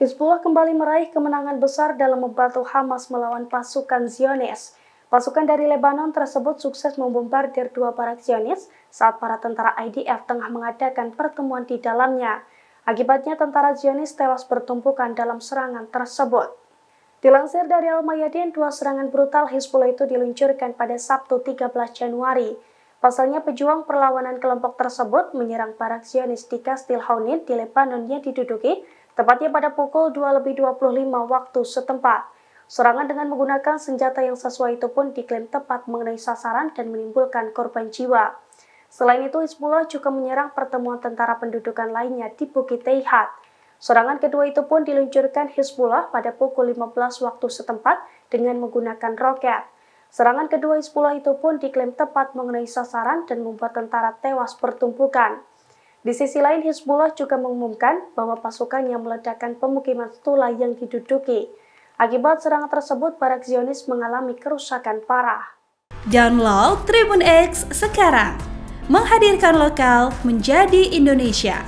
Hizbullah kembali meraih kemenangan besar dalam membantu Hamas melawan pasukan Zionis. Pasukan dari Lebanon tersebut sukses membombardir dua barak Zionis saat para tentara IDF tengah mengadakan pertemuan di dalamnya. Akibatnya tentara Zionis tewas bertumpukan dalam serangan tersebut. Dilansir dari Al-Mayadin, dua serangan brutal Hizbullah itu diluncurkan pada Sabtu 13 Januari. Pasalnya pejuang perlawanan kelompok tersebut menyerang barak Zionis di Kastil Haunin di Lebanon yang diduduki tepatnya pada pukul 2 lebih 25 waktu setempat. Serangan dengan menggunakan senjata yang sesuai itu pun diklaim tepat mengenai sasaran dan menimbulkan korban jiwa. Selain itu, Hizbullah juga menyerang pertemuan tentara pendudukan lainnya di Bukit Teihat. Serangan kedua itu pun diluncurkan Hizbullah pada pukul 15 waktu setempat dengan menggunakan roket. Serangan kedua Hizbullah itu pun diklaim tepat mengenai sasaran dan membuat tentara tewas bertumpukan. Di sisi lain, Hizbullah juga mengumumkan bahwa pasukannya meledakkan pemukiman Tula yang diduduki. Akibat serangan tersebut, Barak Zionis mengalami kerusakan parah. Download Tribun X sekarang, menghadirkan lokal menjadi Indonesia.